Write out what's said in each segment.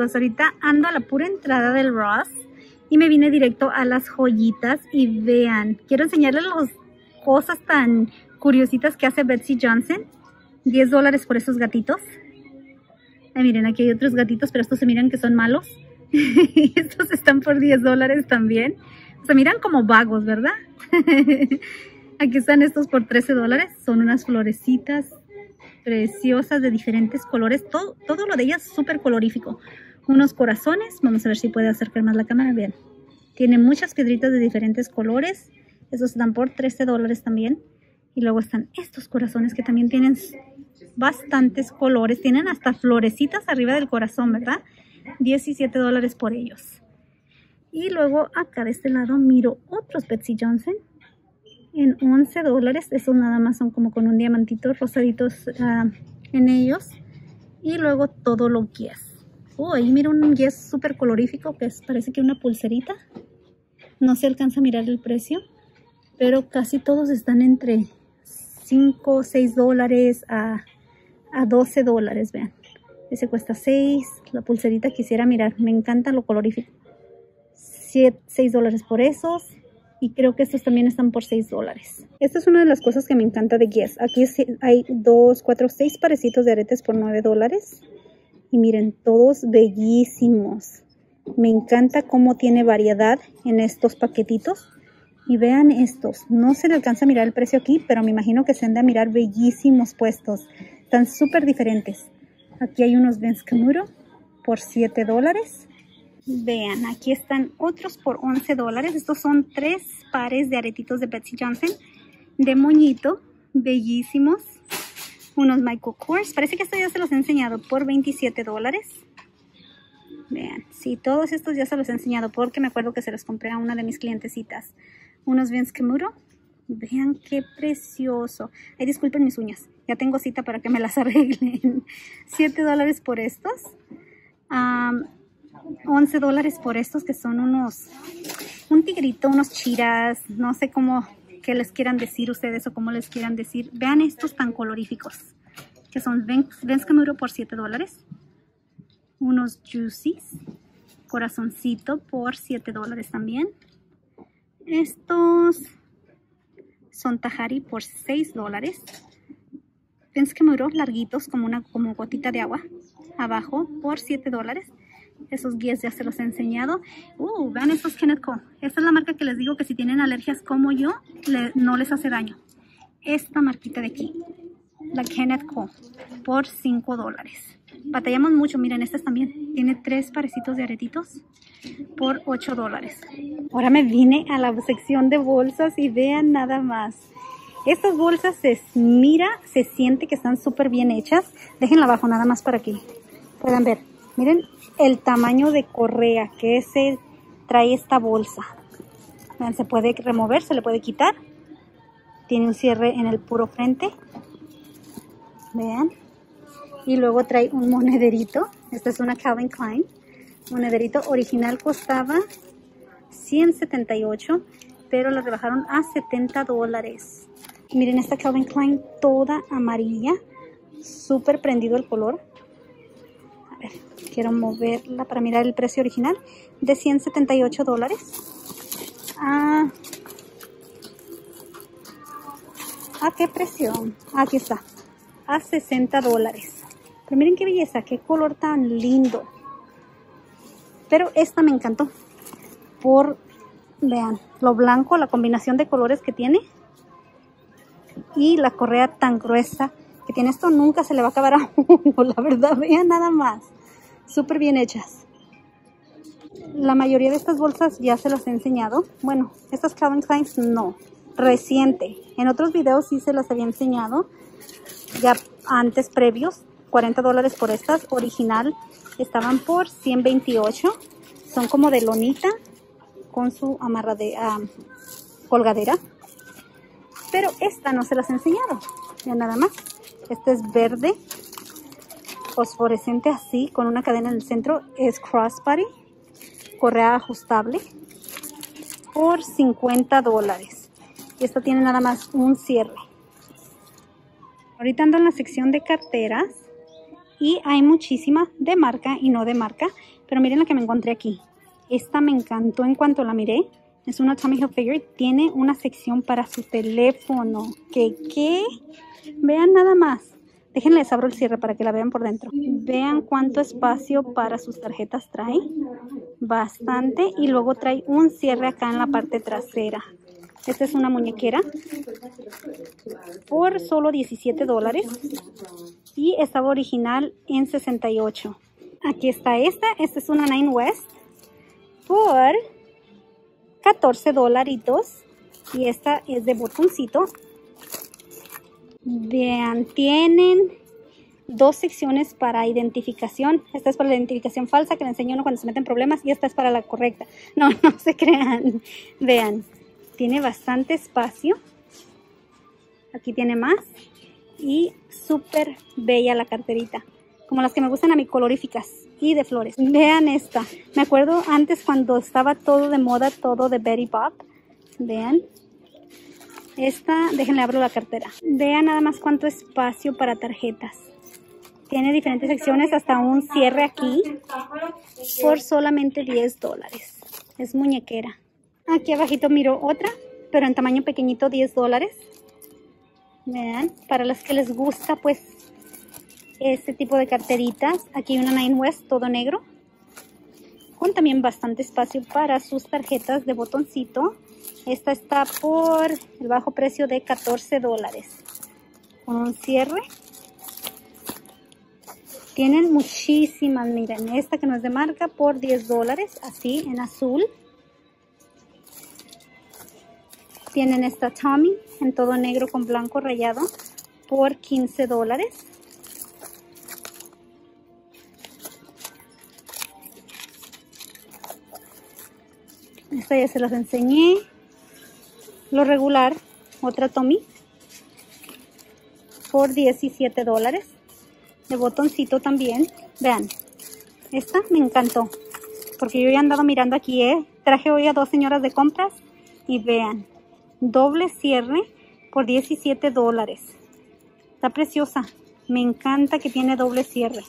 ahorita ando a la pura entrada del Ross y me vine directo a las joyitas y vean, quiero enseñarles las cosas tan curiositas que hace Betsy Johnson. 10 dólares por esos gatitos. Miren, aquí hay otros gatitos, pero estos se miran que son malos. estos están por 10 dólares también. Se miran como vagos, ¿verdad? aquí están estos por 13 dólares. Son unas florecitas preciosas de diferentes colores. Todo, todo lo de ellas súper colorífico. Unos corazones. Vamos a ver si puede acercar más la cámara. Bien. Tiene muchas piedritas de diferentes colores. Esos están por 13 dólares también. Y luego están estos corazones que también tienen bastantes colores. Tienen hasta florecitas arriba del corazón, ¿verdad? 17 dólares por ellos. Y luego acá de este lado miro otros Betsy Johnson en 11 dólares. Esos nada más son como con un diamantito rosaditos uh, en ellos. Y luego todo lo guías. Oh, ahí mira un guías súper colorífico que es, parece que una pulserita. No se alcanza a mirar el precio. Pero casi todos están entre 5, 6 dólares a, a 12 dólares, vean. Ese cuesta 6. La pulserita quisiera mirar. Me encanta lo colorífico. 6 dólares por esos y creo que estos también están por 6 dólares. Esta es una de las cosas que me encanta de Guess. Aquí hay 2, 4, 6 parecitos de aretes por 9 dólares. Y miren, todos bellísimos. Me encanta cómo tiene variedad en estos paquetitos. Y vean estos. No se le alcanza a mirar el precio aquí, pero me imagino que se han de mirar bellísimos puestos. Están súper diferentes. Aquí hay unos Benz Camuro por 7 dólares. Vean, aquí están otros por 11 dólares. Estos son tres pares de aretitos de Betsy Johnson de moñito, bellísimos. Unos Michael Kors, parece que estos ya se los he enseñado por 27 dólares. Vean, sí, todos estos ya se los he enseñado porque me acuerdo que se los compré a una de mis clientecitas. Unos Vince Camuro. Vean qué precioso. Ay, disculpen mis uñas. Ya tengo cita para que me las arreglen. 7 dólares por estos. 11 dólares por estos que son unos, un tigrito, unos chiras, no sé cómo, qué les quieran decir ustedes o cómo les quieran decir. Vean estos tan coloríficos, que son Vens Camuro por 7 dólares. Unos Juicies, corazoncito por 7 dólares también. Estos son Tahari por 6 dólares. Vens Camuro larguitos como una como gotita de agua abajo por 7 dólares. Esos guías ya se los he enseñado. Uh, vean estos Kenneth Co. Esta es la marca que les digo que si tienen alergias como yo, no les hace daño. Esta marquita de aquí, la Kenneth Co. Por 5 dólares. Batallamos mucho. Miren, estas también. Tiene tres parecitos de aretitos por 8 dólares. Ahora me vine a la sección de bolsas y vean nada más. Estas bolsas se mira, se siente que están súper bien hechas. Déjenla abajo nada más para que puedan ver. Miren el tamaño de correa que se trae esta bolsa. Vean, se puede remover, se le puede quitar. Tiene un cierre en el puro frente. Vean. Y luego trae un monederito. Esta es una Calvin Klein. Monederito original costaba 178, pero lo rebajaron a 70 dólares. Miren esta Calvin Klein toda amarilla. Súper prendido el color quiero moverla para mirar el precio original de 178 dólares. Ah, ¿a qué precio? aquí está. A 60 dólares. Pero miren qué belleza, qué color tan lindo. Pero esta me encantó. Por, vean, lo blanco, la combinación de colores que tiene. Y la correa tan gruesa que tiene. Esto nunca se le va a acabar a uno, la verdad, vean nada más, súper bien hechas. La mayoría de estas bolsas ya se las he enseñado, bueno, estas Calvin Klein no, reciente, en otros videos sí se las había enseñado, ya antes previos, 40 dólares por estas, original, estaban por 128, son como de lonita, con su amarra de colgadera, pero esta no se las he enseñado, ya nada más. Este es verde, fosforescente así, con una cadena en el centro. Es crossbody, correa ajustable, por 50 dólares. Y esta tiene nada más un cierre. Ahorita ando en la sección de carteras Y hay muchísima de marca y no de marca. Pero miren la que me encontré aquí. Esta me encantó en cuanto la miré. Es una Tommy Hilfiger. Tiene una sección para su teléfono. ¿Qué? ¿Qué? Vean nada más. Déjenles abro el cierre para que la vean por dentro. Vean cuánto espacio para sus tarjetas trae. Bastante. Y luego trae un cierre acá en la parte trasera. Esta es una muñequera por solo 17 dólares y estaba original en 68. Aquí está esta, esta es una Nine West por 14 dolaritos y esta es de botoncito. Vean, tienen dos secciones para identificación. Esta es para la identificación falsa que le enseño uno cuando se meten problemas y esta es para la correcta. No, no se crean. Vean, tiene bastante espacio. Aquí tiene más. Y súper bella la carterita. Como las que me gustan a mí, coloríficas y de flores. Vean esta. Me acuerdo antes cuando estaba todo de moda, todo de Betty Bob. Vean. Esta, déjenle abro la cartera. Vean nada más cuánto espacio para tarjetas. Tiene diferentes secciones, hasta un cierre aquí por solamente 10 dólares. Es muñequera. Aquí abajito miro otra, pero en tamaño pequeñito, 10 dólares. Vean, para las que les gusta, pues, este tipo de carteritas. Aquí una Nine West, todo negro. Con también bastante espacio para sus tarjetas de botoncito. Esta está por el bajo precio de 14 dólares. Con un cierre. Tienen muchísimas, miren, esta que no es de marca por 10 dólares, así en azul. Tienen esta Tommy en todo negro con blanco rayado por 15 dólares. Esta ya se las enseñé. Lo regular, otra Tommy por 17 dólares. De botoncito también. Vean, esta me encantó. Porque yo ya andaba mirando aquí, ¿eh? Traje hoy a dos señoras de compras y vean, doble cierre por 17 dólares. Está preciosa. Me encanta que tiene doble cierre.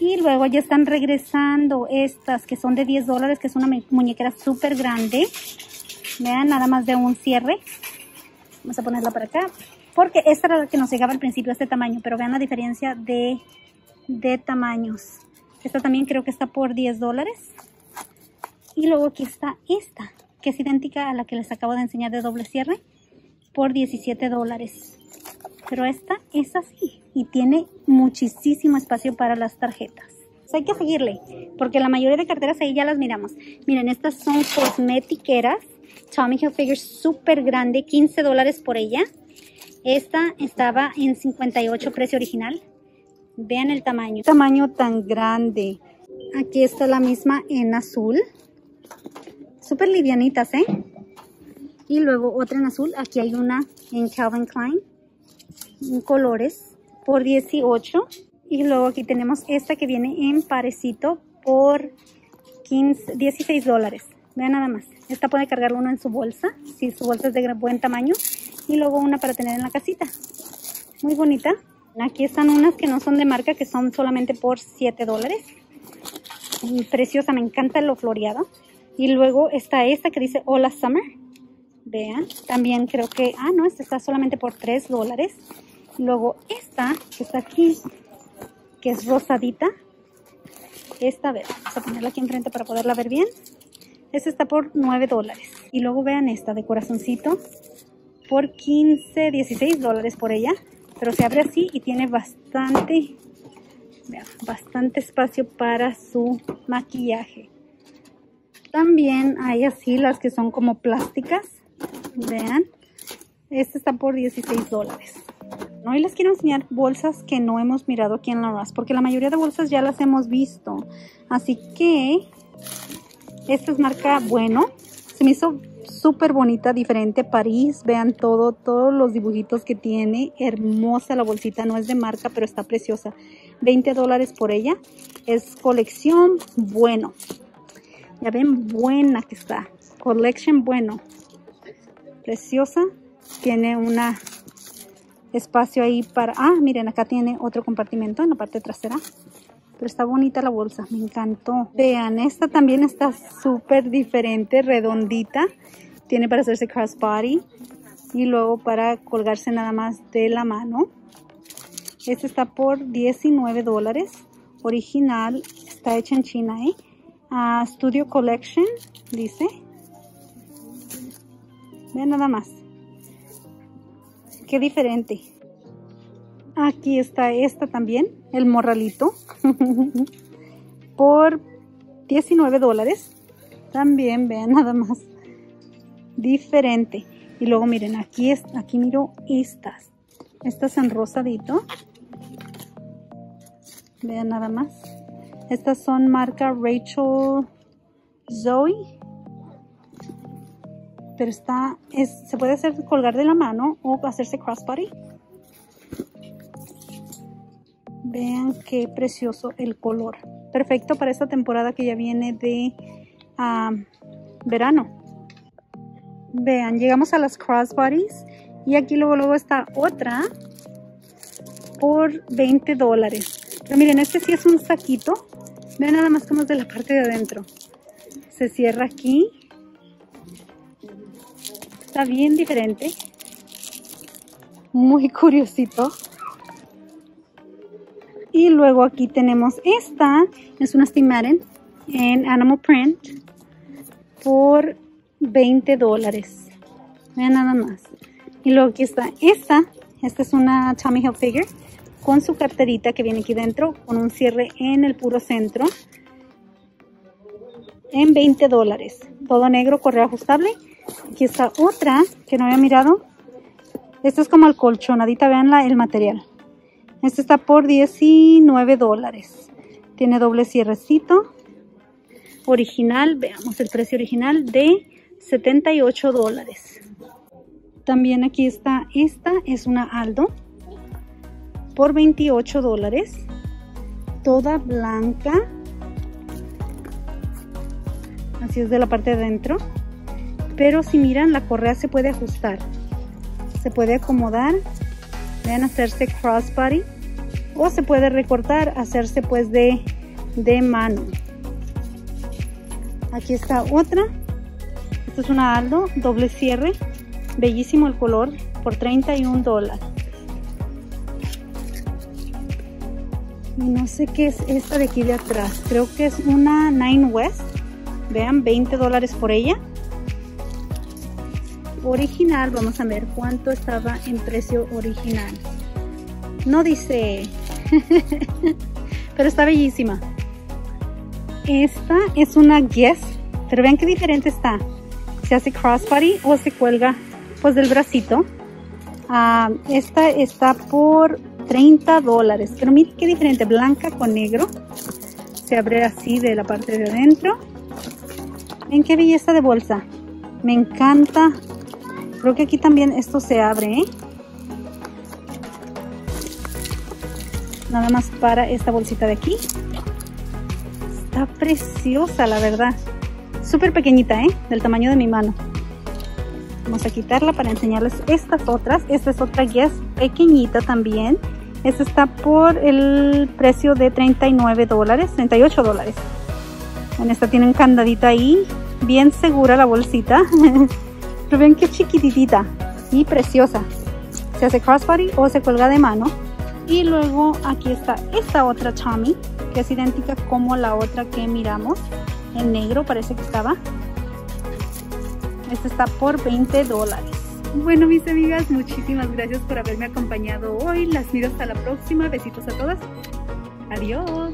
Y luego ya están regresando estas que son de 10 dólares, que es una muñequera súper grande. Vean, nada más de un cierre. Vamos a ponerla para acá. Porque esta era la que nos llegaba al principio, este tamaño. Pero vean la diferencia de, de tamaños. Esta también creo que está por 10 dólares. Y luego aquí está esta que es idéntica a la que les acabo de enseñar de doble cierre por 17 dólares. Pero esta es así y tiene muchísimo espacio para las tarjetas. hay que seguirle porque la mayoría de carteras ahí ya las miramos. Miren, estas son cosmetiqueras. Tommy Hilfiger súper grande, 15 dólares por ella. Esta estaba en 58 precio original. Vean el tamaño. Tamaño tan grande. Aquí está la misma en azul súper livianitas, ¿eh? Y luego otra en azul. Aquí hay una en Calvin Klein. Colores por 18. Y luego aquí tenemos esta que viene en parecito por 15, 16 dólares. Vean nada más. Esta puede cargarlo uno en su bolsa, si su bolsa es de buen tamaño. Y luego una para tener en la casita. Muy bonita. Aquí están unas que no son de marca, que son solamente por 7 dólares. Preciosa, me encanta lo floreado. Y luego está esta que dice Hola Summer. Vean, también creo que, ah, no, esta está solamente por 3 dólares. Luego esta, que está aquí, que es rosadita. Esta, a ver, vamos a ponerla aquí enfrente para poderla ver bien. Esta está por 9 dólares. Y luego vean esta de corazoncito por 15, 16 dólares por ella. Pero se abre así y tiene bastante, bastante espacio para su maquillaje. También hay así las que son como plásticas. Vean. Esta está por 16 dólares. Hoy les quiero enseñar bolsas que no hemos mirado aquí en la RAS. Porque la mayoría de bolsas ya las hemos visto. Así que esta es marca Bueno. Se me hizo súper bonita, diferente. París, vean todo, todos los dibujitos que tiene. Hermosa la bolsita, no es de marca, pero está preciosa. 20 dólares por ella. Es colección Bueno. Ya ven, buena que está. Collection bueno. Preciosa. Tiene una espacio ahí para... Ah, miren, acá tiene otro compartimento en la parte trasera. Pero está bonita la bolsa, me encantó. Vean, esta también está súper diferente, redondita. Tiene para hacerse crossbody y luego para colgarse nada más de la mano. Este está por 19 dólares. Original, está hecha en China, ¿eh? Uh, Studio Collection, dice. Vean nada más. Qué diferente. Aquí está esta también, el morralito. por 19 dólares. También, vean nada más. Diferente. Y luego miren, aquí, es, aquí miro estas. Estas en rosadito. Vean nada más. Estas son marca Rachel Zoe. Pero está, es, se puede hacer colgar de la mano o hacerse crossbody. Vean qué precioso el color. Perfecto para esta temporada que ya viene de ah, verano. Vean, llegamos a las crossbodies y aquí luego, luego está otra por 20 dólares. Pero miren, este sí es un saquito. Vean nada más cómo es de la parte de adentro. Se cierra aquí. Está bien diferente. Muy curiosito. Y luego aquí tenemos esta. Es una Steam en Animal Print por 20 dólares. Vean nada más. Y luego aquí está esta. Esta es una Tommy Hilfiger con su carterita que viene aquí dentro con un cierre en el puro centro en 20 dólares. Todo negro, correa ajustable. Aquí está otra que no había mirado. Esta es como el colchonadita, vean el material. Este está por 19 dólares. Tiene doble cierrecito. Original, veamos el precio original de 78 dólares. También aquí está, esta es una Aldo por 28 dólares. Toda blanca. Así es de la parte de adentro. Pero si miran, la correa se puede ajustar. Se puede acomodar. Vean, hacerse crossbody. O se puede recortar, hacerse pues de, de mano. Aquí está otra es una Aldo, doble cierre. Bellísimo el color, por 31 dólares. Y no sé qué es esta de aquí de atrás. Creo que es una Nine West. Vean, 20 dólares por ella. Original, vamos a ver cuánto estaba en precio original. No dice, pero está bellísima. Esta es una Guess, pero vean qué diferente está se hace crossbody o se cuelga pues del bracito. Ah, esta está por 30 dólares. Pero miren qué diferente, blanca con negro. Se abre así de la parte de adentro. ¿En qué belleza de bolsa? Me encanta. Creo que aquí también esto se abre, ¿eh? Nada más para esta bolsita de aquí. Está preciosa, la verdad súper pequeñita, ¿eh? Del tamaño de mi mano. Vamos a quitarla para enseñarles estas otras. Esta es otra guía pequeñita también. Esta está por el precio de 39 dólares, 38 dólares. En esta tiene un candadito ahí, bien segura la bolsita. Pero ven qué chiquitita y preciosa. Se hace crossbody o se cuelga de mano. Y luego aquí está esta otra Tommy, que es idéntica como la otra que miramos en negro parece que estaba. Este está por 20 dólares. Bueno, mis amigas, muchísimas gracias por haberme acompañado hoy. Las miro hasta la próxima. Besitos a todas. Adiós.